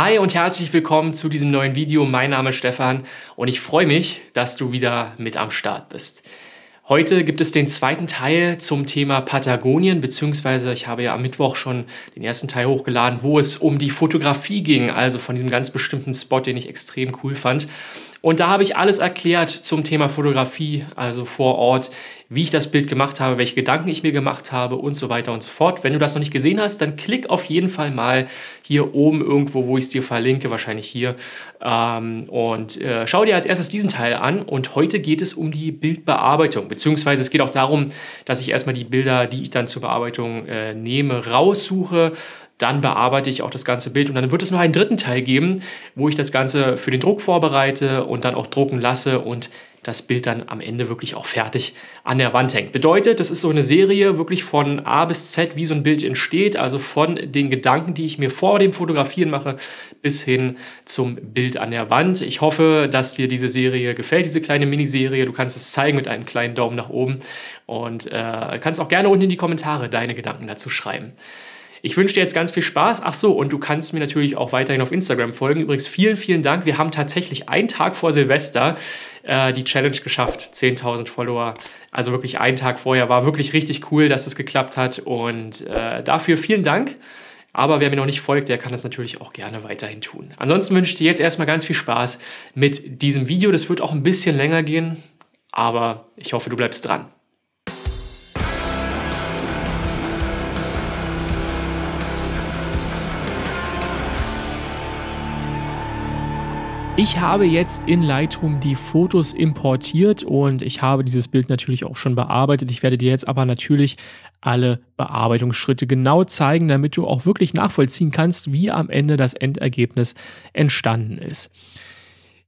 Hi und herzlich willkommen zu diesem neuen Video. Mein Name ist Stefan und ich freue mich, dass du wieder mit am Start bist. Heute gibt es den zweiten Teil zum Thema Patagonien, beziehungsweise ich habe ja am Mittwoch schon den ersten Teil hochgeladen, wo es um die Fotografie ging, also von diesem ganz bestimmten Spot, den ich extrem cool fand. Und da habe ich alles erklärt zum Thema Fotografie, also vor Ort, wie ich das Bild gemacht habe, welche Gedanken ich mir gemacht habe und so weiter und so fort. Wenn du das noch nicht gesehen hast, dann klick auf jeden Fall mal hier oben irgendwo, wo ich es dir verlinke, wahrscheinlich hier. Ähm, und äh, schau dir als erstes diesen Teil an. Und heute geht es um die Bildbearbeitung, beziehungsweise es geht auch darum, dass ich erstmal die Bilder, die ich dann zur Bearbeitung äh, nehme, raussuche, dann bearbeite ich auch das ganze Bild und dann wird es noch einen dritten Teil geben, wo ich das Ganze für den Druck vorbereite und dann auch drucken lasse und das Bild dann am Ende wirklich auch fertig an der Wand hängt. Bedeutet, das ist so eine Serie wirklich von A bis Z, wie so ein Bild entsteht, also von den Gedanken, die ich mir vor dem Fotografieren mache, bis hin zum Bild an der Wand. Ich hoffe, dass dir diese Serie gefällt, diese kleine Miniserie. Du kannst es zeigen mit einem kleinen Daumen nach oben und äh, kannst auch gerne unten in die Kommentare deine Gedanken dazu schreiben. Ich wünsche dir jetzt ganz viel Spaß. Ach so, und du kannst mir natürlich auch weiterhin auf Instagram folgen. Übrigens, vielen, vielen Dank. Wir haben tatsächlich einen Tag vor Silvester äh, die Challenge geschafft. 10.000 Follower. Also wirklich einen Tag vorher. War wirklich richtig cool, dass es geklappt hat. Und äh, dafür vielen Dank. Aber wer mir noch nicht folgt, der kann das natürlich auch gerne weiterhin tun. Ansonsten wünsche ich dir jetzt erstmal ganz viel Spaß mit diesem Video. Das wird auch ein bisschen länger gehen, aber ich hoffe, du bleibst dran. Ich habe jetzt in Lightroom die Fotos importiert und ich habe dieses Bild natürlich auch schon bearbeitet. Ich werde dir jetzt aber natürlich alle Bearbeitungsschritte genau zeigen, damit du auch wirklich nachvollziehen kannst, wie am Ende das Endergebnis entstanden ist.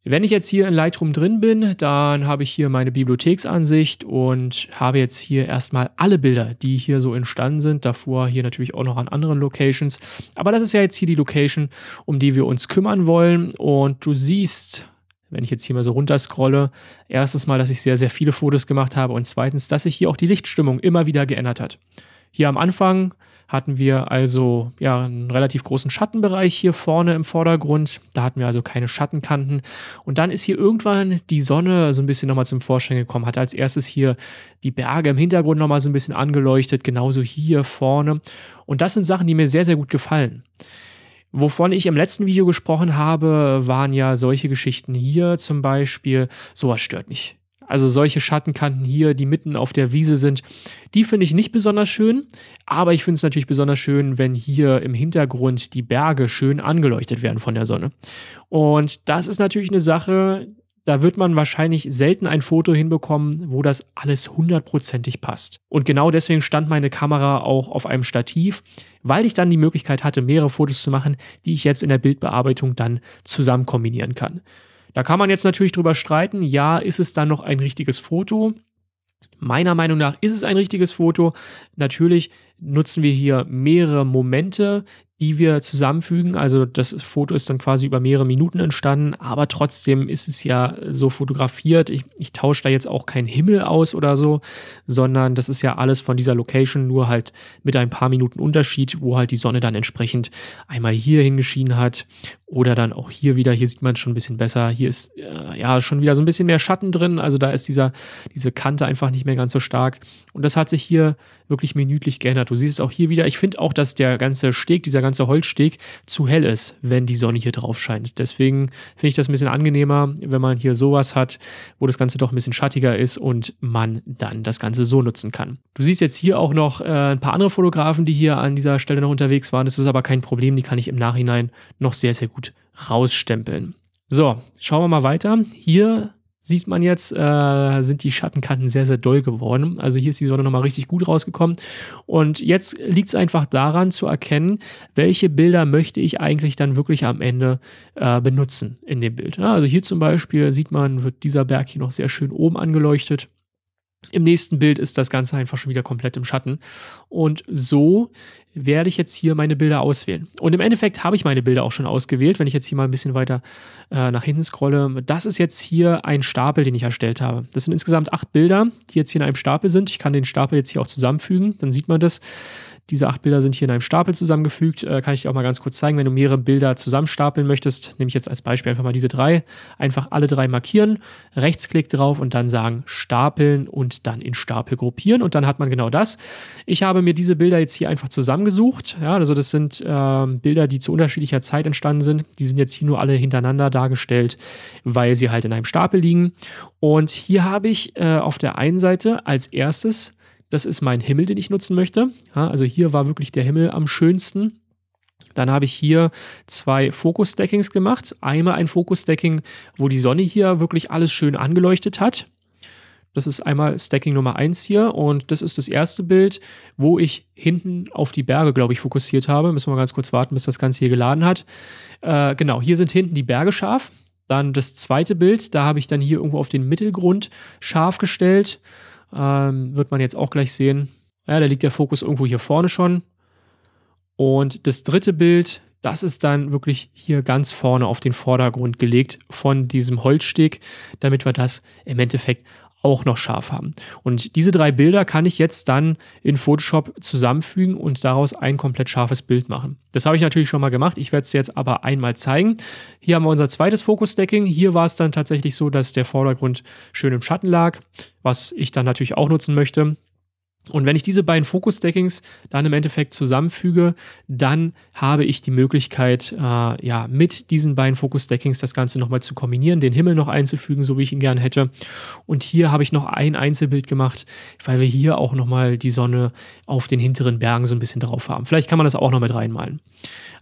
Wenn ich jetzt hier in Lightroom drin bin, dann habe ich hier meine Bibliotheksansicht und habe jetzt hier erstmal alle Bilder, die hier so entstanden sind. Davor hier natürlich auch noch an anderen Locations. Aber das ist ja jetzt hier die Location, um die wir uns kümmern wollen. Und du siehst, wenn ich jetzt hier mal so runter scrolle, erstes Mal, dass ich sehr, sehr viele Fotos gemacht habe und zweitens, dass sich hier auch die Lichtstimmung immer wieder geändert hat. Hier am Anfang hatten wir also ja einen relativ großen Schattenbereich hier vorne im Vordergrund. Da hatten wir also keine Schattenkanten. Und dann ist hier irgendwann die Sonne so ein bisschen nochmal zum Vorschein gekommen, hat als erstes hier die Berge im Hintergrund nochmal so ein bisschen angeleuchtet, genauso hier vorne. Und das sind Sachen, die mir sehr, sehr gut gefallen. Wovon ich im letzten Video gesprochen habe, waren ja solche Geschichten hier zum Beispiel. Sowas stört mich. Also solche Schattenkanten hier, die mitten auf der Wiese sind, die finde ich nicht besonders schön. Aber ich finde es natürlich besonders schön, wenn hier im Hintergrund die Berge schön angeleuchtet werden von der Sonne. Und das ist natürlich eine Sache, da wird man wahrscheinlich selten ein Foto hinbekommen, wo das alles hundertprozentig passt. Und genau deswegen stand meine Kamera auch auf einem Stativ, weil ich dann die Möglichkeit hatte, mehrere Fotos zu machen, die ich jetzt in der Bildbearbeitung dann zusammen kombinieren kann. Da kann man jetzt natürlich drüber streiten, ja, ist es dann noch ein richtiges Foto? Meiner Meinung nach ist es ein richtiges Foto. Natürlich nutzen wir hier mehrere Momente, die wir zusammenfügen. Also das Foto ist dann quasi über mehrere Minuten entstanden, aber trotzdem ist es ja so fotografiert. Ich, ich tausche da jetzt auch keinen Himmel aus oder so, sondern das ist ja alles von dieser Location, nur halt mit ein paar Minuten Unterschied, wo halt die Sonne dann entsprechend einmal hier hingeschienen hat oder dann auch hier wieder. Hier sieht man schon ein bisschen besser. Hier ist äh, ja schon wieder so ein bisschen mehr Schatten drin. Also da ist dieser, diese Kante einfach nicht mehr ganz so stark. Und das hat sich hier wirklich minütlich geändert. Du siehst es auch hier wieder. Ich finde auch, dass der ganze Steg, dieser ganze Holzsteg zu hell ist, wenn die Sonne hier drauf scheint. Deswegen finde ich das ein bisschen angenehmer, wenn man hier sowas hat, wo das Ganze doch ein bisschen schattiger ist und man dann das Ganze so nutzen kann. Du siehst jetzt hier auch noch äh, ein paar andere Fotografen, die hier an dieser Stelle noch unterwegs waren. Das ist aber kein Problem, die kann ich im Nachhinein noch sehr, sehr gut rausstempeln. So, schauen wir mal weiter. Hier sieht man jetzt, äh, sind die Schattenkanten sehr, sehr doll geworden. Also hier ist die Sonne nochmal richtig gut rausgekommen. Und jetzt liegt es einfach daran zu erkennen, welche Bilder möchte ich eigentlich dann wirklich am Ende äh, benutzen in dem Bild. Ja, also hier zum Beispiel sieht man, wird dieser Berg hier noch sehr schön oben angeleuchtet. Im nächsten Bild ist das Ganze einfach schon wieder komplett im Schatten. Und so werde ich jetzt hier meine Bilder auswählen. Und im Endeffekt habe ich meine Bilder auch schon ausgewählt, wenn ich jetzt hier mal ein bisschen weiter äh, nach hinten scrolle. Das ist jetzt hier ein Stapel, den ich erstellt habe. Das sind insgesamt acht Bilder, die jetzt hier in einem Stapel sind. Ich kann den Stapel jetzt hier auch zusammenfügen, dann sieht man das. Diese acht Bilder sind hier in einem Stapel zusammengefügt. Äh, kann ich dir auch mal ganz kurz zeigen. Wenn du mehrere Bilder zusammenstapeln möchtest, nehme ich jetzt als Beispiel einfach mal diese drei. Einfach alle drei markieren, Rechtsklick drauf und dann sagen Stapeln und dann in Stapel gruppieren. Und dann hat man genau das. Ich habe mir diese Bilder jetzt hier einfach zusammengesucht. Ja, also das sind äh, Bilder, die zu unterschiedlicher Zeit entstanden sind. Die sind jetzt hier nur alle hintereinander dargestellt, weil sie halt in einem Stapel liegen. Und hier habe ich äh, auf der einen Seite als erstes das ist mein Himmel, den ich nutzen möchte. Ja, also hier war wirklich der Himmel am schönsten. Dann habe ich hier zwei Fokus-Stackings gemacht. Einmal ein Fokus-Stacking, wo die Sonne hier wirklich alles schön angeleuchtet hat. Das ist einmal Stacking Nummer 1 hier und das ist das erste Bild, wo ich hinten auf die Berge, glaube ich, fokussiert habe. Müssen wir ganz kurz warten, bis das Ganze hier geladen hat. Äh, genau, hier sind hinten die Berge scharf. Dann das zweite Bild, da habe ich dann hier irgendwo auf den Mittelgrund scharf gestellt. Ähm, wird man jetzt auch gleich sehen. Ja, da liegt der Fokus irgendwo hier vorne schon. Und das dritte Bild, das ist dann wirklich hier ganz vorne auf den Vordergrund gelegt von diesem Holzsteg, damit wir das im Endeffekt auch noch scharf haben. Und diese drei Bilder kann ich jetzt dann in Photoshop zusammenfügen und daraus ein komplett scharfes Bild machen. Das habe ich natürlich schon mal gemacht. Ich werde es jetzt aber einmal zeigen. Hier haben wir unser zweites Fokus-Stacking. Hier war es dann tatsächlich so, dass der Vordergrund schön im Schatten lag, was ich dann natürlich auch nutzen möchte. Und wenn ich diese beiden Fokus-Stackings dann im Endeffekt zusammenfüge, dann habe ich die Möglichkeit, äh, ja, mit diesen beiden Fokus-Stackings das Ganze nochmal zu kombinieren, den Himmel noch einzufügen, so wie ich ihn gerne hätte. Und hier habe ich noch ein Einzelbild gemacht, weil wir hier auch nochmal die Sonne auf den hinteren Bergen so ein bisschen drauf haben. Vielleicht kann man das auch noch mit reinmalen.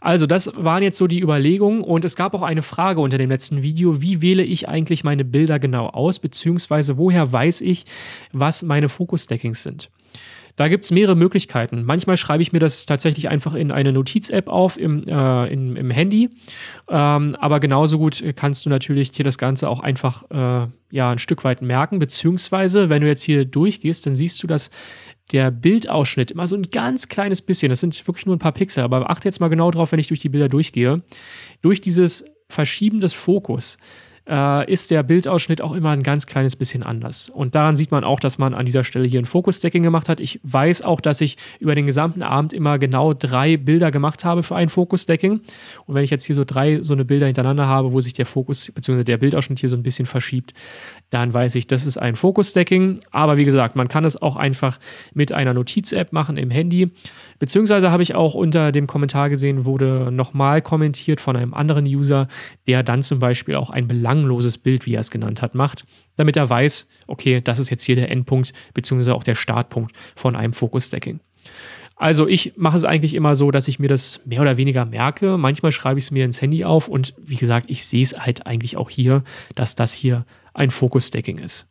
Also, das waren jetzt so die Überlegungen und es gab auch eine Frage unter dem letzten Video, wie wähle ich eigentlich meine Bilder genau aus, beziehungsweise woher weiß ich, was meine Fokus-Stackings sind. Da gibt es mehrere Möglichkeiten. Manchmal schreibe ich mir das tatsächlich einfach in eine Notiz-App auf im, äh, im, im Handy. Ähm, aber genauso gut kannst du natürlich dir das Ganze auch einfach äh, ja, ein Stück weit merken. Beziehungsweise, wenn du jetzt hier durchgehst, dann siehst du, dass der Bildausschnitt immer so ein ganz kleines bisschen, das sind wirklich nur ein paar Pixel, aber achte jetzt mal genau drauf, wenn ich durch die Bilder durchgehe, durch dieses Verschieben des Fokus äh, ist der Bildausschnitt auch immer ein ganz kleines bisschen anders. Und daran sieht man auch, dass man an dieser Stelle hier ein Fokus-Stacking gemacht hat. Ich weiß auch, dass ich über den gesamten Abend immer genau drei Bilder gemacht habe für ein Fokus-Stacking. Und wenn ich jetzt hier so drei so eine Bilder hintereinander habe, wo sich der Fokus bzw. der Bildausschnitt hier so ein bisschen verschiebt, dann weiß ich, das ist ein Fokus-Stacking. Aber wie gesagt, man kann es auch einfach mit einer Notiz-App machen im Handy. Beziehungsweise habe ich auch unter dem Kommentar gesehen, wurde nochmal kommentiert von einem anderen User, der dann zum Beispiel auch ein belangloses Bild, wie er es genannt hat, macht, damit er weiß, okay, das ist jetzt hier der Endpunkt, beziehungsweise auch der Startpunkt von einem Focus-Stacking. Also ich mache es eigentlich immer so, dass ich mir das mehr oder weniger merke. Manchmal schreibe ich es mir ins Handy auf und wie gesagt, ich sehe es halt eigentlich auch hier, dass das hier ein Focus-Stacking ist.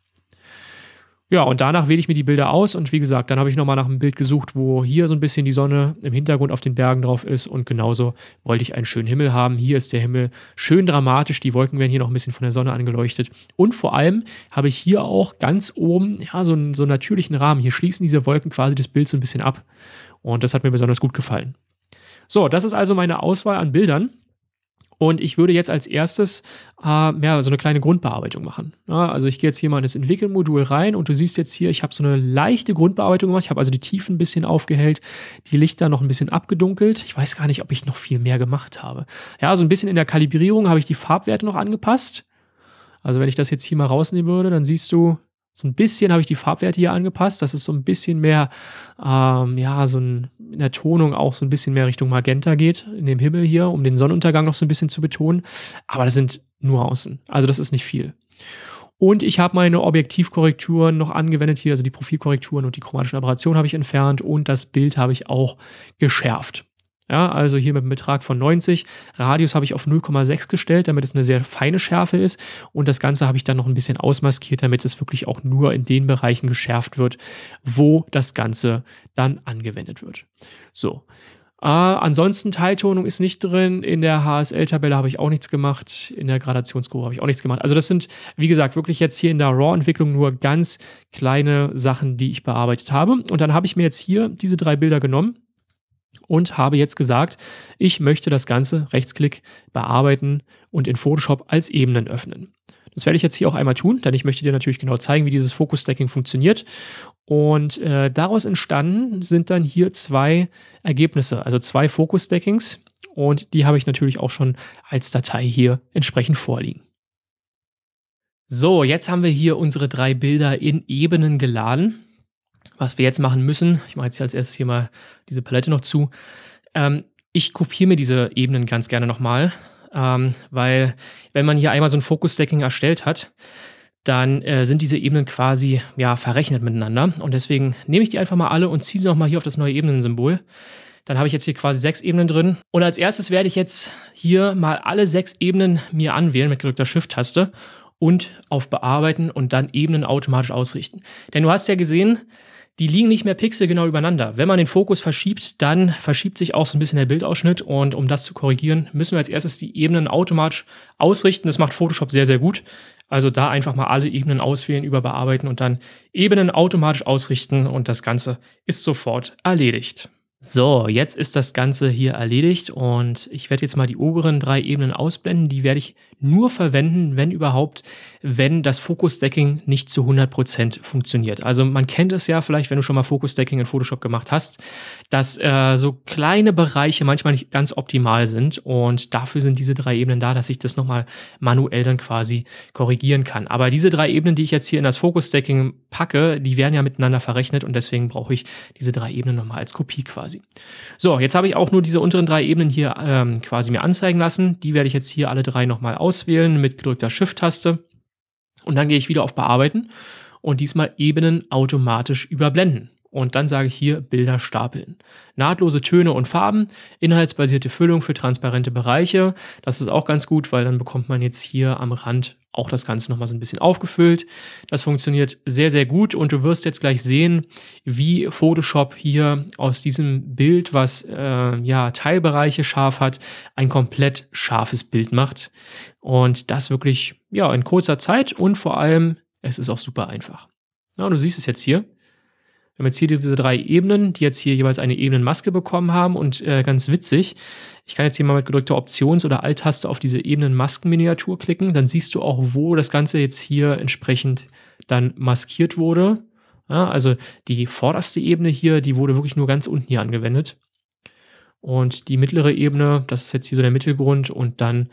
Ja, und danach wähle ich mir die Bilder aus und wie gesagt, dann habe ich nochmal nach einem Bild gesucht, wo hier so ein bisschen die Sonne im Hintergrund auf den Bergen drauf ist und genauso wollte ich einen schönen Himmel haben. Hier ist der Himmel schön dramatisch, die Wolken werden hier noch ein bisschen von der Sonne angeleuchtet und vor allem habe ich hier auch ganz oben ja, so, einen, so einen natürlichen Rahmen. Hier schließen diese Wolken quasi das Bild so ein bisschen ab und das hat mir besonders gut gefallen. So, das ist also meine Auswahl an Bildern. Und ich würde jetzt als erstes äh, ja, so eine kleine Grundbearbeitung machen. Ja, also ich gehe jetzt hier mal in das Entwickelmodul rein und du siehst jetzt hier, ich habe so eine leichte Grundbearbeitung gemacht. Ich habe also die Tiefen ein bisschen aufgehellt, die Lichter noch ein bisschen abgedunkelt. Ich weiß gar nicht, ob ich noch viel mehr gemacht habe. Ja, so ein bisschen in der Kalibrierung habe ich die Farbwerte noch angepasst. Also wenn ich das jetzt hier mal rausnehmen würde, dann siehst du, so ein bisschen habe ich die Farbwerte hier angepasst, dass es so ein bisschen mehr, ähm, ja, so ein, in der Tonung auch so ein bisschen mehr Richtung Magenta geht, in dem Himmel hier, um den Sonnenuntergang noch so ein bisschen zu betonen. Aber das sind nur außen. Also das ist nicht viel. Und ich habe meine Objektivkorrekturen noch angewendet hier, also die Profilkorrekturen und die chromatischen Aberrationen habe ich entfernt und das Bild habe ich auch geschärft. Ja, also hier mit einem Betrag von 90. Radius habe ich auf 0,6 gestellt, damit es eine sehr feine Schärfe ist. Und das Ganze habe ich dann noch ein bisschen ausmaskiert, damit es wirklich auch nur in den Bereichen geschärft wird, wo das Ganze dann angewendet wird. So. Äh, ansonsten Teiltonung ist nicht drin. In der HSL-Tabelle habe ich auch nichts gemacht. In der Gradationskurve habe ich auch nichts gemacht. Also das sind, wie gesagt, wirklich jetzt hier in der RAW-Entwicklung nur ganz kleine Sachen, die ich bearbeitet habe. Und dann habe ich mir jetzt hier diese drei Bilder genommen und habe jetzt gesagt, ich möchte das Ganze Rechtsklick bearbeiten und in Photoshop als Ebenen öffnen. Das werde ich jetzt hier auch einmal tun, denn ich möchte dir natürlich genau zeigen, wie dieses Focus-Stacking funktioniert. Und äh, daraus entstanden sind dann hier zwei Ergebnisse, also zwei Focus-Stackings. Und die habe ich natürlich auch schon als Datei hier entsprechend vorliegen. So, jetzt haben wir hier unsere drei Bilder in Ebenen geladen. Was wir jetzt machen müssen, ich mache jetzt hier als erstes hier mal diese Palette noch zu. Ähm, ich kopiere mir diese Ebenen ganz gerne nochmal, ähm, weil wenn man hier einmal so ein Focus-Stacking erstellt hat, dann äh, sind diese Ebenen quasi ja, verrechnet miteinander. Und deswegen nehme ich die einfach mal alle und ziehe sie nochmal hier auf das neue Ebenensymbol. Dann habe ich jetzt hier quasi sechs Ebenen drin. Und als erstes werde ich jetzt hier mal alle sechs Ebenen mir anwählen mit gedrückter Shift-Taste und auf Bearbeiten und dann Ebenen automatisch ausrichten. Denn du hast ja gesehen, die liegen nicht mehr pixelgenau übereinander. Wenn man den Fokus verschiebt, dann verschiebt sich auch so ein bisschen der Bildausschnitt und um das zu korrigieren, müssen wir als erstes die Ebenen automatisch ausrichten. Das macht Photoshop sehr, sehr gut. Also da einfach mal alle Ebenen auswählen, überbearbeiten und dann Ebenen automatisch ausrichten und das Ganze ist sofort erledigt. So, jetzt ist das Ganze hier erledigt und ich werde jetzt mal die oberen drei Ebenen ausblenden. Die werde ich nur verwenden, wenn überhaupt, wenn das Focus-Stacking nicht zu 100% funktioniert. Also man kennt es ja vielleicht, wenn du schon mal Focus-Stacking in Photoshop gemacht hast, dass äh, so kleine Bereiche manchmal nicht ganz optimal sind und dafür sind diese drei Ebenen da, dass ich das nochmal manuell dann quasi korrigieren kann. Aber diese drei Ebenen, die ich jetzt hier in das Focus-Stacking packe, die werden ja miteinander verrechnet und deswegen brauche ich diese drei Ebenen nochmal als Kopie quasi. So, jetzt habe ich auch nur diese unteren drei Ebenen hier ähm, quasi mir anzeigen lassen. Die werde ich jetzt hier alle drei nochmal auswählen mit gedrückter Shift-Taste und dann gehe ich wieder auf Bearbeiten und diesmal Ebenen automatisch überblenden. Und dann sage ich hier Bilder stapeln. Nahtlose Töne und Farben, inhaltsbasierte Füllung für transparente Bereiche. Das ist auch ganz gut, weil dann bekommt man jetzt hier am Rand auch das Ganze nochmal so ein bisschen aufgefüllt. Das funktioniert sehr, sehr gut und du wirst jetzt gleich sehen, wie Photoshop hier aus diesem Bild, was äh, ja Teilbereiche scharf hat, ein komplett scharfes Bild macht. Und das wirklich ja in kurzer Zeit und vor allem, es ist auch super einfach. Ja, du siehst es jetzt hier. Wir haben jetzt hier diese drei Ebenen, die jetzt hier jeweils eine Ebenenmaske bekommen haben und äh, ganz witzig, ich kann jetzt hier mal mit gedrückter Options- oder Alt-Taste auf diese Ebenenmaskenminiatur klicken, dann siehst du auch, wo das Ganze jetzt hier entsprechend dann maskiert wurde. Ja, also die vorderste Ebene hier, die wurde wirklich nur ganz unten hier angewendet. Und die mittlere Ebene, das ist jetzt hier so der Mittelgrund und dann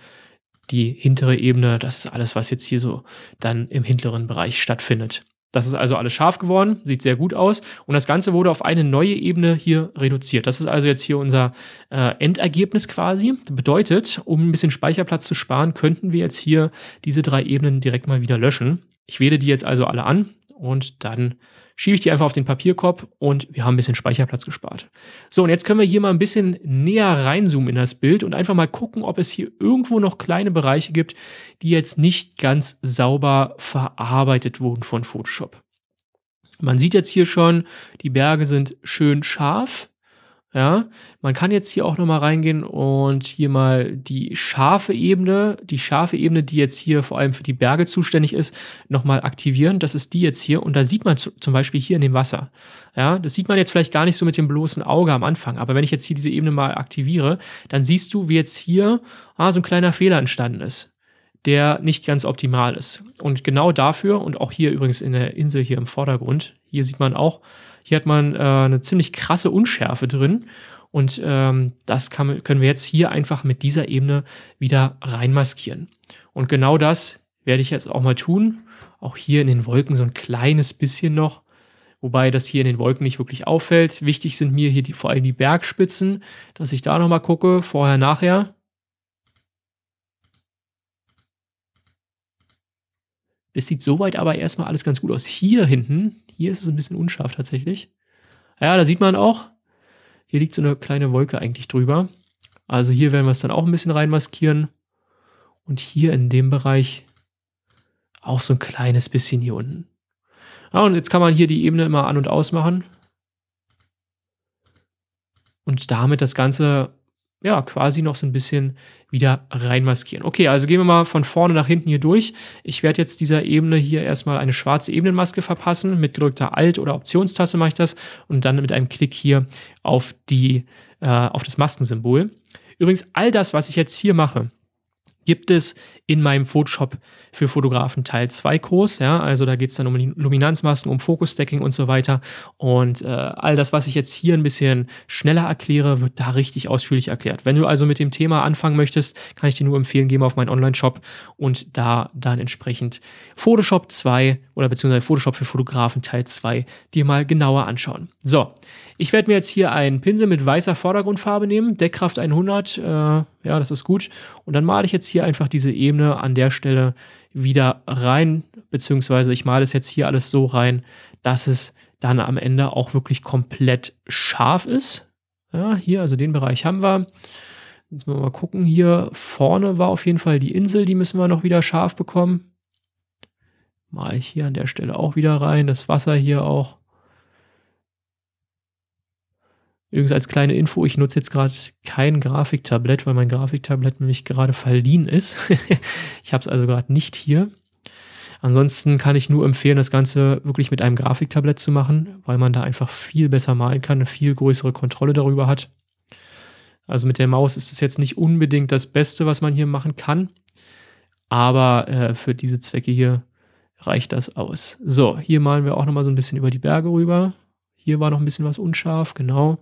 die hintere Ebene, das ist alles, was jetzt hier so dann im hinteren Bereich stattfindet. Das ist also alles scharf geworden, sieht sehr gut aus. Und das Ganze wurde auf eine neue Ebene hier reduziert. Das ist also jetzt hier unser äh, Endergebnis quasi. Das bedeutet, um ein bisschen Speicherplatz zu sparen, könnten wir jetzt hier diese drei Ebenen direkt mal wieder löschen. Ich wähle die jetzt also alle an und dann schiebe ich die einfach auf den Papierkorb und wir haben ein bisschen Speicherplatz gespart. So, und jetzt können wir hier mal ein bisschen näher reinzoomen in das Bild und einfach mal gucken, ob es hier irgendwo noch kleine Bereiche gibt, die jetzt nicht ganz sauber verarbeitet wurden von Photoshop. Man sieht jetzt hier schon, die Berge sind schön scharf. Ja, man kann jetzt hier auch nochmal reingehen und hier mal die scharfe Ebene, die scharfe Ebene, die jetzt hier vor allem für die Berge zuständig ist, nochmal aktivieren. Das ist die jetzt hier. Und da sieht man zum Beispiel hier in dem Wasser. Ja, das sieht man jetzt vielleicht gar nicht so mit dem bloßen Auge am Anfang. Aber wenn ich jetzt hier diese Ebene mal aktiviere, dann siehst du, wie jetzt hier ah, so ein kleiner Fehler entstanden ist der nicht ganz optimal ist. Und genau dafür, und auch hier übrigens in der Insel hier im Vordergrund, hier sieht man auch, hier hat man äh, eine ziemlich krasse Unschärfe drin. Und ähm, das kann, können wir jetzt hier einfach mit dieser Ebene wieder reinmaskieren. Und genau das werde ich jetzt auch mal tun. Auch hier in den Wolken so ein kleines bisschen noch. Wobei das hier in den Wolken nicht wirklich auffällt. Wichtig sind mir hier die, vor allem die Bergspitzen, dass ich da nochmal gucke, vorher, nachher. Es sieht soweit aber erstmal alles ganz gut aus. Hier hinten, hier ist es ein bisschen unscharf tatsächlich. Ja, da sieht man auch, hier liegt so eine kleine Wolke eigentlich drüber. Also hier werden wir es dann auch ein bisschen reinmaskieren. Und hier in dem Bereich auch so ein kleines bisschen hier unten. Ja, und jetzt kann man hier die Ebene immer an- und ausmachen. Und damit das Ganze ja, quasi noch so ein bisschen wieder reinmaskieren. Okay, also gehen wir mal von vorne nach hinten hier durch. Ich werde jetzt dieser Ebene hier erstmal eine schwarze Ebenenmaske verpassen. Mit gedrückter Alt- oder Optionstaste mache ich das und dann mit einem Klick hier auf, die, äh, auf das Maskensymbol. Übrigens, all das, was ich jetzt hier mache, gibt es in meinem Photoshop für Fotografen Teil 2 Kurs. Ja, also da geht es dann um Luminanzmasken, um Focus-Stacking und so weiter. Und äh, all das, was ich jetzt hier ein bisschen schneller erkläre, wird da richtig ausführlich erklärt. Wenn du also mit dem Thema anfangen möchtest, kann ich dir nur empfehlen, geh mal auf meinen Online-Shop und da dann entsprechend Photoshop 2 oder beziehungsweise Photoshop für Fotografen Teil 2 dir mal genauer anschauen. So, ich werde mir jetzt hier einen Pinsel mit weißer Vordergrundfarbe nehmen, Deckkraft 100, äh, ja, das ist gut. Und dann male ich jetzt hier einfach diese Ebene an der Stelle wieder rein, beziehungsweise ich male es jetzt hier alles so rein, dass es dann am Ende auch wirklich komplett scharf ist. Ja, hier, also den Bereich haben wir. Jetzt mal gucken, hier vorne war auf jeden Fall die Insel, die müssen wir noch wieder scharf bekommen. Ich hier an der Stelle auch wieder rein, das Wasser hier auch. Übrigens als kleine Info, ich nutze jetzt gerade kein Grafiktablett, weil mein Grafiktablett nämlich gerade verliehen ist. ich habe es also gerade nicht hier. Ansonsten kann ich nur empfehlen, das Ganze wirklich mit einem Grafiktablett zu machen, weil man da einfach viel besser malen kann, eine viel größere Kontrolle darüber hat. Also mit der Maus ist es jetzt nicht unbedingt das Beste, was man hier machen kann, aber äh, für diese Zwecke hier reicht das aus. So, hier malen wir auch nochmal so ein bisschen über die Berge rüber. Hier war noch ein bisschen was unscharf, genau.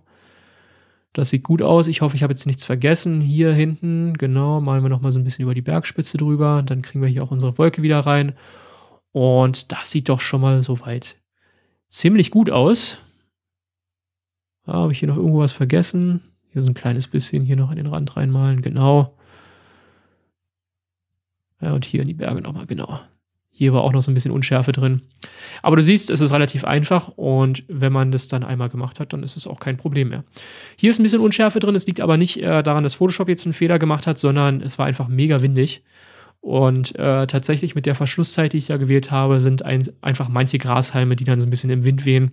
Das sieht gut aus. Ich hoffe, ich habe jetzt nichts vergessen. Hier hinten, genau, malen wir nochmal so ein bisschen über die Bergspitze drüber. Dann kriegen wir hier auch unsere Wolke wieder rein. Und das sieht doch schon mal soweit ziemlich gut aus. Ja, habe ich hier noch irgendwo was vergessen? Hier so ein kleines bisschen hier noch in den Rand reinmalen, genau. Ja, und hier in die Berge nochmal, genau. Hier war auch noch so ein bisschen Unschärfe drin. Aber du siehst, es ist relativ einfach und wenn man das dann einmal gemacht hat, dann ist es auch kein Problem mehr. Hier ist ein bisschen Unschärfe drin. Es liegt aber nicht äh, daran, dass Photoshop jetzt einen Fehler gemacht hat, sondern es war einfach mega windig. Und äh, tatsächlich mit der Verschlusszeit, die ich da gewählt habe, sind ein, einfach manche Grashalme, die dann so ein bisschen im Wind wehen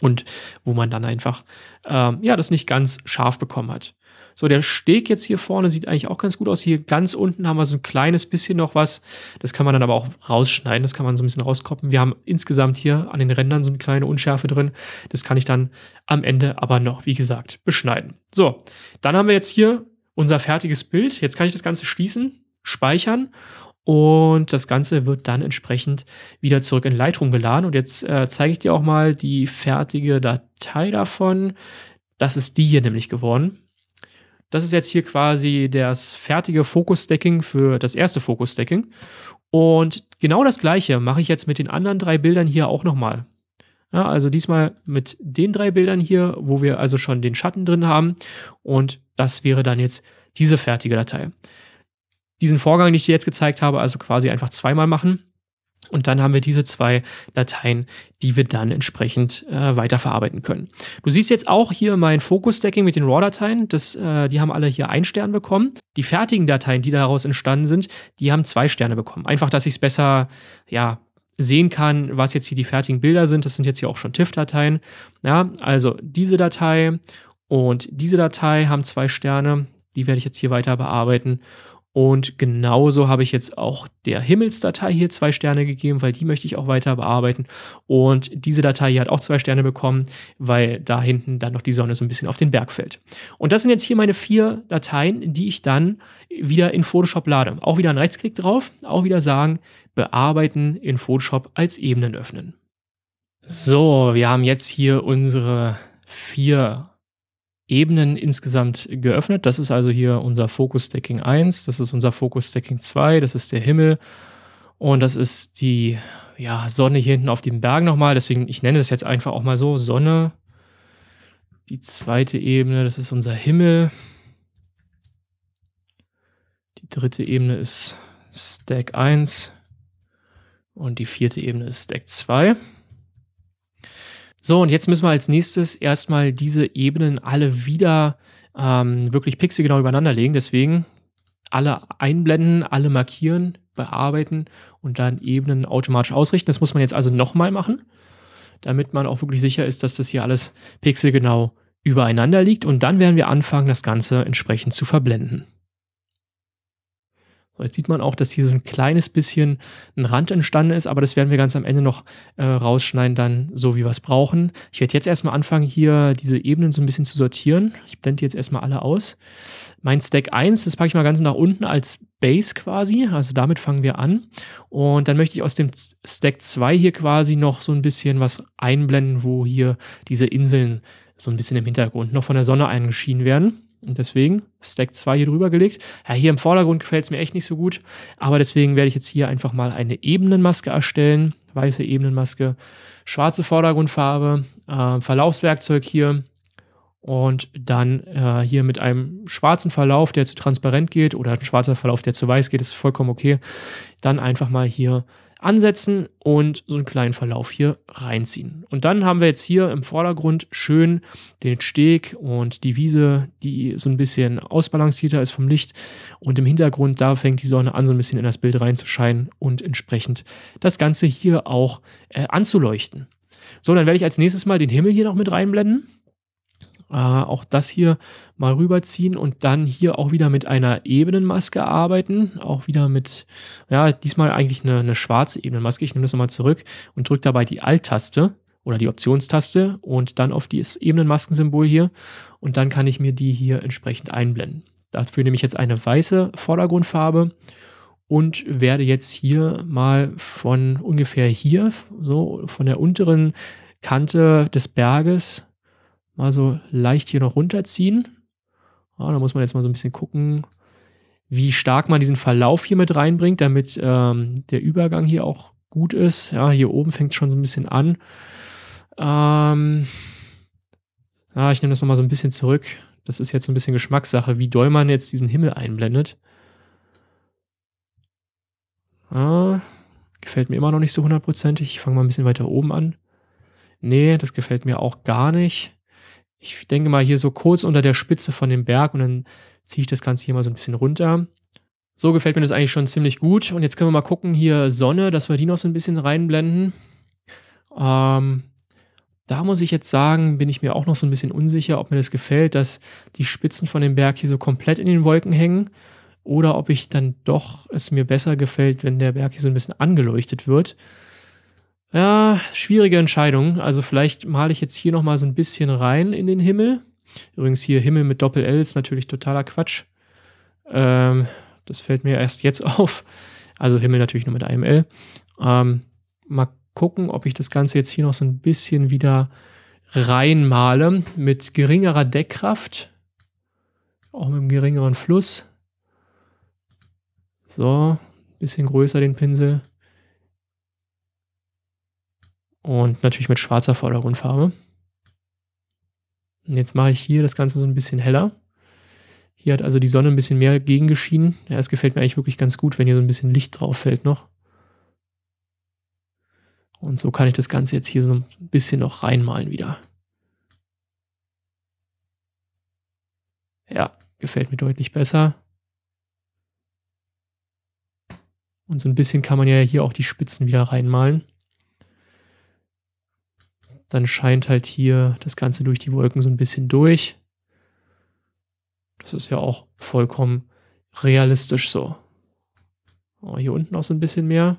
und wo man dann einfach äh, ja das nicht ganz scharf bekommen hat. So, der Steg jetzt hier vorne sieht eigentlich auch ganz gut aus. Hier ganz unten haben wir so ein kleines bisschen noch was. Das kann man dann aber auch rausschneiden. Das kann man so ein bisschen rauskroppen. Wir haben insgesamt hier an den Rändern so eine kleine Unschärfe drin. Das kann ich dann am Ende aber noch, wie gesagt, beschneiden. So, dann haben wir jetzt hier unser fertiges Bild. Jetzt kann ich das Ganze schließen, speichern und das Ganze wird dann entsprechend wieder zurück in Lightroom geladen. Und jetzt äh, zeige ich dir auch mal die fertige Datei davon. Das ist die hier nämlich geworden. Das ist jetzt hier quasi das fertige Focus-Stacking für das erste Focus-Stacking. Und genau das gleiche mache ich jetzt mit den anderen drei Bildern hier auch nochmal. Ja, also diesmal mit den drei Bildern hier, wo wir also schon den Schatten drin haben. Und das wäre dann jetzt diese fertige Datei. Diesen Vorgang, den ich dir jetzt gezeigt habe, also quasi einfach zweimal machen. Und dann haben wir diese zwei Dateien, die wir dann entsprechend äh, weiterverarbeiten können. Du siehst jetzt auch hier mein Focus-Stacking mit den RAW-Dateien. äh, die haben alle hier einen Stern bekommen. Die fertigen Dateien, die daraus entstanden sind, die haben zwei Sterne bekommen. Einfach, dass ich es besser, ja, sehen kann, was jetzt hier die fertigen Bilder sind. Das sind jetzt hier auch schon TIFF-Dateien. Ja, also diese Datei und diese Datei haben zwei Sterne. Die werde ich jetzt hier weiter bearbeiten. Und genauso habe ich jetzt auch der Himmelsdatei hier zwei Sterne gegeben, weil die möchte ich auch weiter bearbeiten. Und diese Datei hier hat auch zwei Sterne bekommen, weil da hinten dann noch die Sonne so ein bisschen auf den Berg fällt. Und das sind jetzt hier meine vier Dateien, die ich dann wieder in Photoshop lade. Auch wieder einen Rechtsklick drauf, auch wieder sagen, bearbeiten in Photoshop als Ebenen öffnen. So, wir haben jetzt hier unsere vier Ebenen insgesamt geöffnet. Das ist also hier unser Focus Stacking 1, das ist unser Focus Stacking 2, das ist der Himmel und das ist die ja, Sonne hier hinten auf dem Berg nochmal. Deswegen, ich nenne das jetzt einfach auch mal so, Sonne. Die zweite Ebene, das ist unser Himmel. Die dritte Ebene ist Stack 1 und die vierte Ebene ist Stack 2. So, und jetzt müssen wir als nächstes erstmal diese Ebenen alle wieder ähm, wirklich pixelgenau übereinander legen. Deswegen alle einblenden, alle markieren, bearbeiten und dann Ebenen automatisch ausrichten. Das muss man jetzt also nochmal machen, damit man auch wirklich sicher ist, dass das hier alles pixelgenau übereinander liegt. Und dann werden wir anfangen, das Ganze entsprechend zu verblenden. Jetzt sieht man auch, dass hier so ein kleines bisschen ein Rand entstanden ist, aber das werden wir ganz am Ende noch äh, rausschneiden, dann so wie wir es brauchen. Ich werde jetzt erstmal anfangen, hier diese Ebenen so ein bisschen zu sortieren. Ich blende jetzt erstmal alle aus. Mein Stack 1, das packe ich mal ganz nach unten als Base quasi, also damit fangen wir an. Und dann möchte ich aus dem Stack 2 hier quasi noch so ein bisschen was einblenden, wo hier diese Inseln so ein bisschen im Hintergrund noch von der Sonne eingeschienen werden. Und deswegen Stack 2 hier drüber gelegt. Ja, hier im Vordergrund gefällt es mir echt nicht so gut. Aber deswegen werde ich jetzt hier einfach mal eine Ebenenmaske erstellen. Weiße Ebenenmaske, schwarze Vordergrundfarbe, äh, Verlaufswerkzeug hier. Und dann äh, hier mit einem schwarzen Verlauf, der zu transparent geht, oder ein schwarzer Verlauf, der zu weiß geht, ist vollkommen okay. Dann einfach mal hier ansetzen und so einen kleinen Verlauf hier reinziehen. Und dann haben wir jetzt hier im Vordergrund schön den Steg und die Wiese, die so ein bisschen ausbalancierter ist vom Licht. Und im Hintergrund, da fängt die Sonne an, so ein bisschen in das Bild reinzuscheinen und entsprechend das Ganze hier auch äh, anzuleuchten. So, dann werde ich als nächstes mal den Himmel hier noch mit reinblenden äh, auch das hier mal rüberziehen und dann hier auch wieder mit einer Ebenenmaske arbeiten. Auch wieder mit, ja, diesmal eigentlich eine, eine schwarze Ebenenmaske. Ich nehme das nochmal zurück und drücke dabei die Alt-Taste oder die Optionstaste und dann auf dieses Ebenenmaskensymbol hier. Und dann kann ich mir die hier entsprechend einblenden. Dafür nehme ich jetzt eine weiße Vordergrundfarbe und werde jetzt hier mal von ungefähr hier, so von der unteren Kante des Berges mal so leicht hier noch runterziehen. Ja, da muss man jetzt mal so ein bisschen gucken, wie stark man diesen Verlauf hier mit reinbringt, damit ähm, der Übergang hier auch gut ist. Ja, hier oben fängt es schon so ein bisschen an. Ähm, ja, ich nehme das nochmal so ein bisschen zurück. Das ist jetzt so ein bisschen Geschmackssache, wie doll man jetzt diesen Himmel einblendet. Ja, gefällt mir immer noch nicht so hundertprozentig. Ich fange mal ein bisschen weiter oben an. Nee, das gefällt mir auch gar nicht ich denke mal hier so kurz unter der Spitze von dem Berg und dann ziehe ich das Ganze hier mal so ein bisschen runter. So gefällt mir das eigentlich schon ziemlich gut. Und jetzt können wir mal gucken, hier Sonne, dass wir die noch so ein bisschen reinblenden. Ähm, da muss ich jetzt sagen, bin ich mir auch noch so ein bisschen unsicher, ob mir das gefällt, dass die Spitzen von dem Berg hier so komplett in den Wolken hängen. Oder ob ich dann doch es mir besser gefällt, wenn der Berg hier so ein bisschen angeleuchtet wird. Ja, schwierige Entscheidung. Also vielleicht male ich jetzt hier nochmal so ein bisschen rein in den Himmel. Übrigens hier Himmel mit Doppel-L ist natürlich totaler Quatsch. Ähm, das fällt mir erst jetzt auf. Also Himmel natürlich nur mit einem L. Ähm, mal gucken, ob ich das Ganze jetzt hier noch so ein bisschen wieder reinmale mit geringerer Deckkraft. Auch mit einem geringeren Fluss. So, bisschen größer den Pinsel. Und natürlich mit schwarzer Vordergrundfarbe. Und jetzt mache ich hier das Ganze so ein bisschen heller. Hier hat also die Sonne ein bisschen mehr gegengeschienen. Ja, es gefällt mir eigentlich wirklich ganz gut, wenn hier so ein bisschen Licht drauf fällt noch. Und so kann ich das Ganze jetzt hier so ein bisschen noch reinmalen wieder. Ja, gefällt mir deutlich besser. Und so ein bisschen kann man ja hier auch die Spitzen wieder reinmalen dann scheint halt hier das Ganze durch die Wolken so ein bisschen durch. Das ist ja auch vollkommen realistisch so. Oh, hier unten auch so ein bisschen mehr.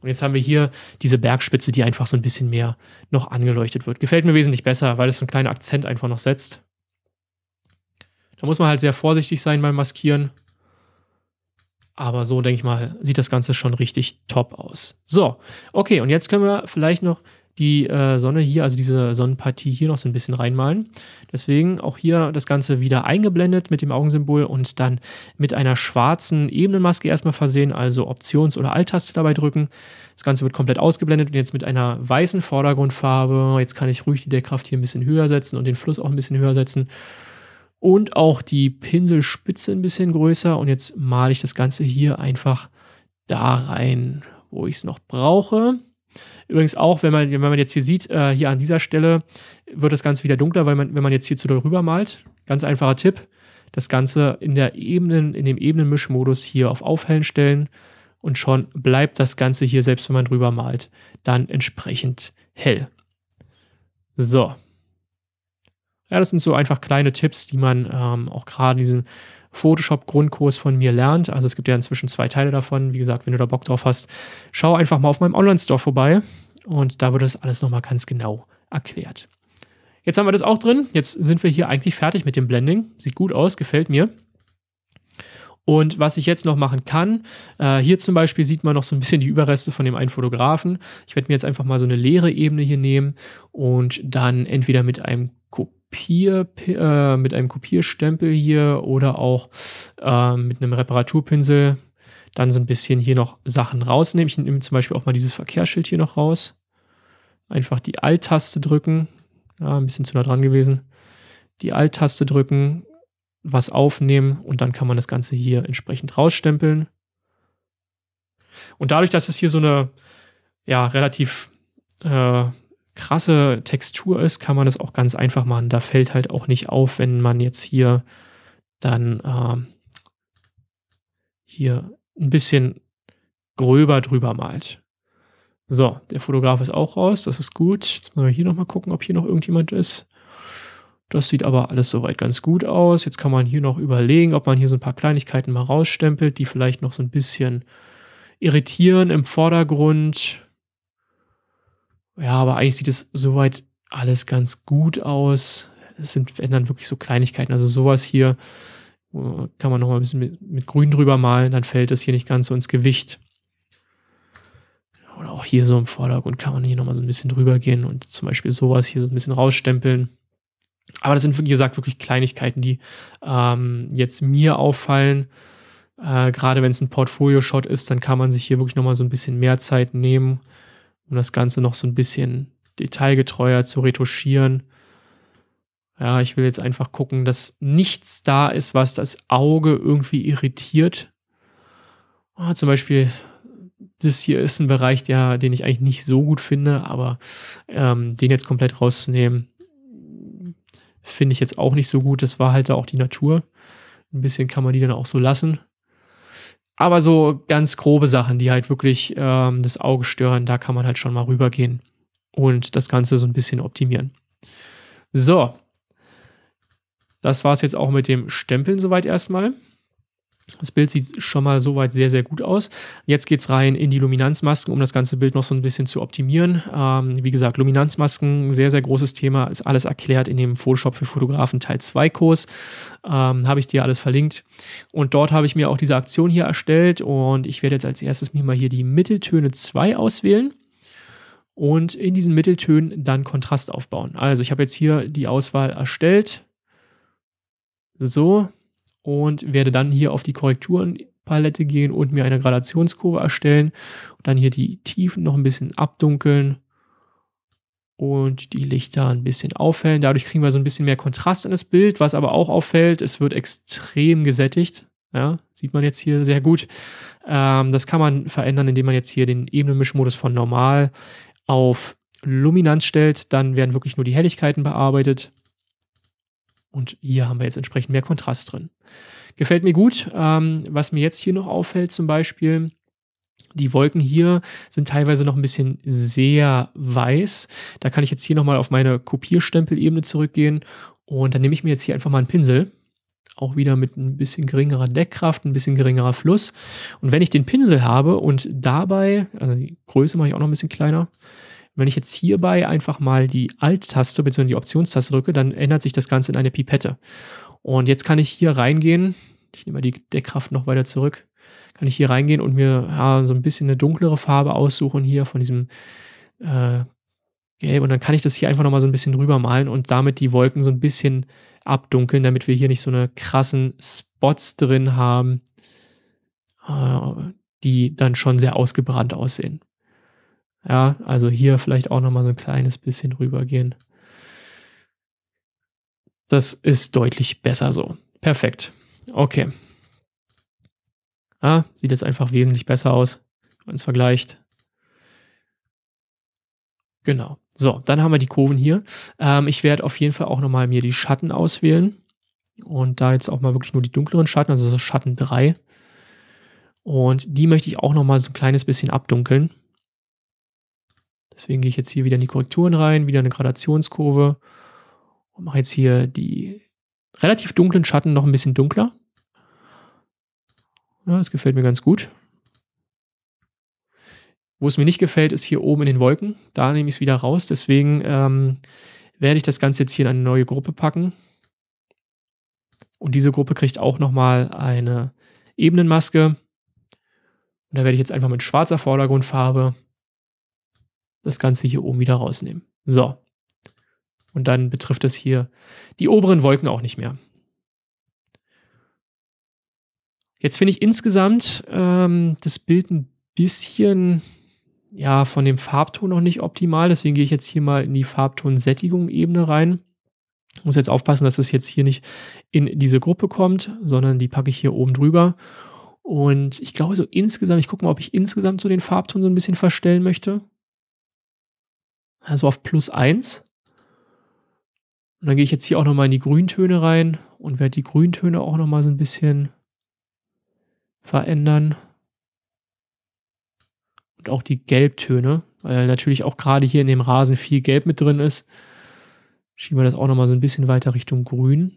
Und jetzt haben wir hier diese Bergspitze, die einfach so ein bisschen mehr noch angeleuchtet wird. Gefällt mir wesentlich besser, weil es so einen kleinen Akzent einfach noch setzt. Da muss man halt sehr vorsichtig sein beim Maskieren. Aber so, denke ich mal, sieht das Ganze schon richtig top aus. So, okay, und jetzt können wir vielleicht noch die äh, Sonne hier, also diese Sonnenpartie hier noch so ein bisschen reinmalen. Deswegen auch hier das Ganze wieder eingeblendet mit dem Augensymbol und dann mit einer schwarzen Ebenenmaske erstmal versehen, also Options- oder Alt-Taste dabei drücken. Das Ganze wird komplett ausgeblendet und jetzt mit einer weißen Vordergrundfarbe. Jetzt kann ich ruhig die Deckkraft hier ein bisschen höher setzen und den Fluss auch ein bisschen höher setzen. Und auch die Pinselspitze ein bisschen größer. Und jetzt male ich das Ganze hier einfach da rein, wo ich es noch brauche. Übrigens auch, wenn man, wenn man jetzt hier sieht, äh, hier an dieser Stelle wird das Ganze wieder dunkler, weil man, wenn man jetzt hier zu darüber malt, ganz einfacher Tipp, das Ganze in der Ebenen, in dem Ebenenmischmodus hier auf Aufhellen stellen und schon bleibt das Ganze hier, selbst wenn man drüber malt, dann entsprechend hell. So. Ja, das sind so einfach kleine Tipps, die man ähm, auch gerade in diesen Photoshop-Grundkurs von mir lernt. Also es gibt ja inzwischen zwei Teile davon. Wie gesagt, wenn du da Bock drauf hast, schau einfach mal auf meinem Online-Store vorbei und da wird das alles nochmal ganz genau erklärt. Jetzt haben wir das auch drin. Jetzt sind wir hier eigentlich fertig mit dem Blending. Sieht gut aus, gefällt mir. Und was ich jetzt noch machen kann, äh, hier zum Beispiel sieht man noch so ein bisschen die Überreste von dem einen Fotografen. Ich werde mir jetzt einfach mal so eine leere Ebene hier nehmen und dann entweder mit einem Kopier, äh, mit einem Kopierstempel hier oder auch äh, mit einem Reparaturpinsel dann so ein bisschen hier noch Sachen rausnehmen. Ich nehme zum Beispiel auch mal dieses Verkehrsschild hier noch raus. Einfach die Alt-Taste drücken. Ja, ein bisschen zu nah dran gewesen. Die Alt-Taste drücken, was aufnehmen und dann kann man das Ganze hier entsprechend rausstempeln. Und dadurch, dass es hier so eine ja, relativ äh, krasse Textur ist, kann man das auch ganz einfach machen. Da fällt halt auch nicht auf, wenn man jetzt hier dann äh, hier ein bisschen gröber drüber malt. So, der Fotograf ist auch raus, das ist gut. Jetzt mal hier nochmal gucken, ob hier noch irgendjemand ist. Das sieht aber alles soweit ganz gut aus. Jetzt kann man hier noch überlegen, ob man hier so ein paar Kleinigkeiten mal rausstempelt, die vielleicht noch so ein bisschen irritieren im Vordergrund. Ja, aber eigentlich sieht es soweit alles ganz gut aus. Es sind, wenn dann wirklich so Kleinigkeiten. Also sowas hier kann man noch mal ein bisschen mit, mit Grün drüber malen, dann fällt es hier nicht ganz so ins Gewicht. Oder auch hier so im Vordergrund kann man hier noch mal so ein bisschen drüber gehen und zum Beispiel sowas hier so ein bisschen rausstempeln. Aber das sind, wie gesagt, wirklich Kleinigkeiten, die ähm, jetzt mir auffallen. Äh, Gerade wenn es ein Portfolio-Shot ist, dann kann man sich hier wirklich nochmal so ein bisschen mehr Zeit nehmen, um das Ganze noch so ein bisschen detailgetreuer zu retuschieren. Ja, ich will jetzt einfach gucken, dass nichts da ist, was das Auge irgendwie irritiert. Oh, zum Beispiel, das hier ist ein Bereich, der, den ich eigentlich nicht so gut finde, aber ähm, den jetzt komplett rauszunehmen, finde ich jetzt auch nicht so gut. Das war halt auch die Natur. Ein bisschen kann man die dann auch so lassen. Aber so ganz grobe Sachen, die halt wirklich ähm, das Auge stören, da kann man halt schon mal rübergehen und das Ganze so ein bisschen optimieren. So, das war es jetzt auch mit dem Stempeln soweit erstmal. Das Bild sieht schon mal soweit sehr, sehr gut aus. Jetzt geht es rein in die Luminanzmasken, um das ganze Bild noch so ein bisschen zu optimieren. Ähm, wie gesagt, Luminanzmasken, sehr, sehr großes Thema, ist alles erklärt in dem Photoshop für Fotografen Teil 2 Kurs. Ähm, habe ich dir alles verlinkt. Und dort habe ich mir auch diese Aktion hier erstellt und ich werde jetzt als erstes mir mal hier die Mitteltöne 2 auswählen und in diesen Mitteltönen dann Kontrast aufbauen. Also ich habe jetzt hier die Auswahl erstellt. So, und werde dann hier auf die Korrekturenpalette gehen und mir eine Gradationskurve erstellen und dann hier die Tiefen noch ein bisschen abdunkeln und die Lichter ein bisschen aufhellen. Dadurch kriegen wir so ein bisschen mehr Kontrast in das Bild, was aber auch auffällt, es wird extrem gesättigt. Ja, sieht man jetzt hier sehr gut. Ähm, das kann man verändern, indem man jetzt hier den Ebenenmischmodus von normal auf Luminanz stellt. Dann werden wirklich nur die Helligkeiten bearbeitet. Und hier haben wir jetzt entsprechend mehr Kontrast drin. Gefällt mir gut. Ähm, was mir jetzt hier noch auffällt, zum Beispiel, die Wolken hier sind teilweise noch ein bisschen sehr weiß. Da kann ich jetzt hier nochmal auf meine Kopierstempelebene zurückgehen und dann nehme ich mir jetzt hier einfach mal einen Pinsel. Auch wieder mit ein bisschen geringerer Deckkraft, ein bisschen geringerer Fluss. Und wenn ich den Pinsel habe und dabei, also die Größe mache ich auch noch ein bisschen kleiner, wenn ich jetzt hierbei einfach mal die Alt-Taste bzw. die Optionstaste drücke, dann ändert sich das Ganze in eine Pipette. Und jetzt kann ich hier reingehen, ich nehme mal die Deckkraft noch weiter zurück, kann ich hier reingehen und mir ja, so ein bisschen eine dunklere Farbe aussuchen hier von diesem äh, Gelb. Und dann kann ich das hier einfach nochmal so ein bisschen drüber malen und damit die Wolken so ein bisschen abdunkeln, damit wir hier nicht so eine krassen Spots drin haben, äh, die dann schon sehr ausgebrannt aussehen. Ja, also hier vielleicht auch nochmal so ein kleines bisschen rübergehen. Das ist deutlich besser so. Perfekt. Okay. Ah, sieht jetzt einfach wesentlich besser aus, wenn es vergleicht. Genau. So, dann haben wir die Kurven hier. Ähm, ich werde auf jeden Fall auch nochmal mir die Schatten auswählen. Und da jetzt auch mal wirklich nur die dunkleren Schatten, also Schatten 3. Und die möchte ich auch nochmal so ein kleines bisschen abdunkeln. Deswegen gehe ich jetzt hier wieder in die Korrekturen rein, wieder eine Gradationskurve und mache jetzt hier die relativ dunklen Schatten noch ein bisschen dunkler. Ja, das gefällt mir ganz gut. Wo es mir nicht gefällt, ist hier oben in den Wolken. Da nehme ich es wieder raus. Deswegen ähm, werde ich das Ganze jetzt hier in eine neue Gruppe packen. Und diese Gruppe kriegt auch nochmal eine Ebenenmaske. Und da werde ich jetzt einfach mit schwarzer Vordergrundfarbe das Ganze hier oben wieder rausnehmen. So. Und dann betrifft es hier die oberen Wolken auch nicht mehr. Jetzt finde ich insgesamt ähm, das Bild ein bisschen ja, von dem Farbton noch nicht optimal. Deswegen gehe ich jetzt hier mal in die Farbton-Sättigung-Ebene rein. Ich muss jetzt aufpassen, dass das jetzt hier nicht in diese Gruppe kommt, sondern die packe ich hier oben drüber. Und ich glaube so insgesamt, ich gucke mal, ob ich insgesamt so den Farbton so ein bisschen verstellen möchte. Also auf plus 1. Und dann gehe ich jetzt hier auch nochmal in die Grüntöne rein und werde die Grüntöne auch nochmal so ein bisschen verändern und auch die Gelbtöne, weil natürlich auch gerade hier in dem Rasen viel Gelb mit drin ist. Schieben wir das auch nochmal so ein bisschen weiter Richtung Grün.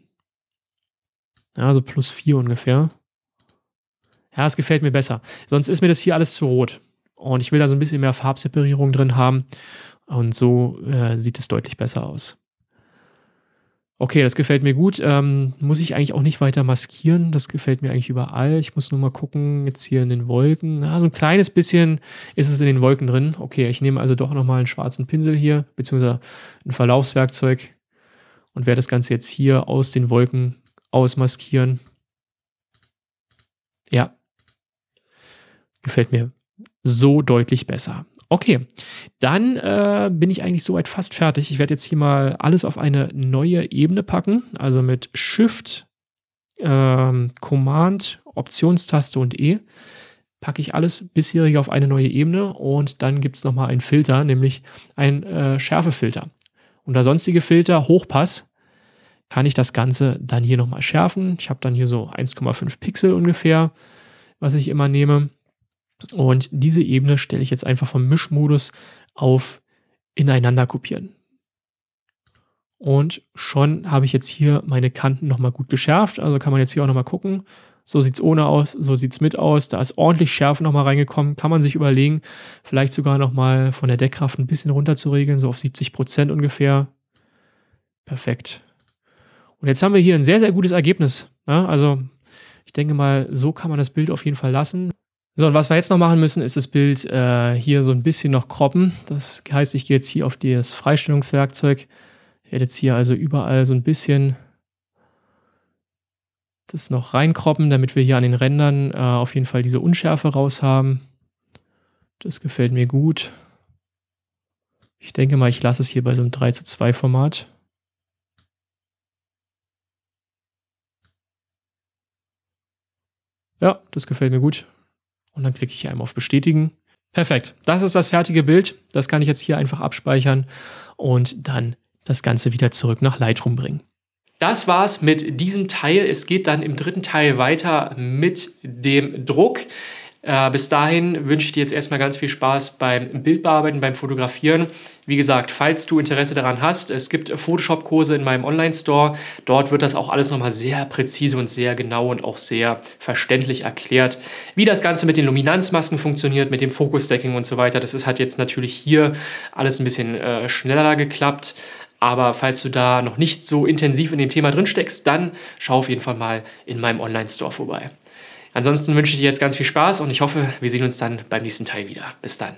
Ja, so plus 4 ungefähr. Ja, es gefällt mir besser. Sonst ist mir das hier alles zu rot. Und ich will da so ein bisschen mehr Farbseparierung drin haben. Und so äh, sieht es deutlich besser aus. Okay, das gefällt mir gut. Ähm, muss ich eigentlich auch nicht weiter maskieren. Das gefällt mir eigentlich überall. Ich muss nur mal gucken, jetzt hier in den Wolken. Ah, so ein kleines bisschen ist es in den Wolken drin. Okay, ich nehme also doch nochmal einen schwarzen Pinsel hier, beziehungsweise ein Verlaufswerkzeug und werde das Ganze jetzt hier aus den Wolken ausmaskieren. Ja, gefällt mir so deutlich besser. Okay, dann äh, bin ich eigentlich soweit fast fertig. Ich werde jetzt hier mal alles auf eine neue Ebene packen, also mit Shift, ähm, Command, Optionstaste und E packe ich alles bisherige auf eine neue Ebene und dann gibt es nochmal einen Filter, nämlich ein äh, Schärfefilter. Unter sonstige Filter, Hochpass, kann ich das Ganze dann hier nochmal schärfen. Ich habe dann hier so 1,5 Pixel ungefähr, was ich immer nehme. Und diese Ebene stelle ich jetzt einfach vom Mischmodus auf ineinander kopieren. Und schon habe ich jetzt hier meine Kanten nochmal gut geschärft. Also kann man jetzt hier auch nochmal gucken. So sieht es ohne aus, so sieht es mit aus. Da ist ordentlich Schärfe nochmal reingekommen. Kann man sich überlegen, vielleicht sogar nochmal von der Deckkraft ein bisschen runter zu regeln, so auf 70 Prozent ungefähr. Perfekt. Und jetzt haben wir hier ein sehr, sehr gutes Ergebnis. Ja, also ich denke mal, so kann man das Bild auf jeden Fall lassen. So, und was wir jetzt noch machen müssen, ist das Bild äh, hier so ein bisschen noch kroppen. Das heißt, ich gehe jetzt hier auf das Freistellungswerkzeug. Ich werde jetzt hier also überall so ein bisschen das noch reinkroppen, damit wir hier an den Rändern äh, auf jeden Fall diese Unschärfe raus haben. Das gefällt mir gut. Ich denke mal, ich lasse es hier bei so einem 3 zu 2 Format. Ja, das gefällt mir gut. Und dann klicke ich hier einmal auf Bestätigen. Perfekt. Das ist das fertige Bild. Das kann ich jetzt hier einfach abspeichern und dann das Ganze wieder zurück nach Lightroom bringen. Das war's mit diesem Teil. Es geht dann im dritten Teil weiter mit dem Druck. Äh, bis dahin wünsche ich dir jetzt erstmal ganz viel Spaß beim Bildbearbeiten, beim Fotografieren. Wie gesagt, falls du Interesse daran hast, es gibt Photoshop-Kurse in meinem Online-Store. Dort wird das auch alles nochmal sehr präzise und sehr genau und auch sehr verständlich erklärt, wie das Ganze mit den Luminanzmasken funktioniert, mit dem Focus-Stacking und so weiter. Das ist, hat jetzt natürlich hier alles ein bisschen äh, schneller geklappt. Aber falls du da noch nicht so intensiv in dem Thema drin steckst, dann schau auf jeden Fall mal in meinem Online-Store vorbei. Ansonsten wünsche ich dir jetzt ganz viel Spaß und ich hoffe, wir sehen uns dann beim nächsten Teil wieder. Bis dann.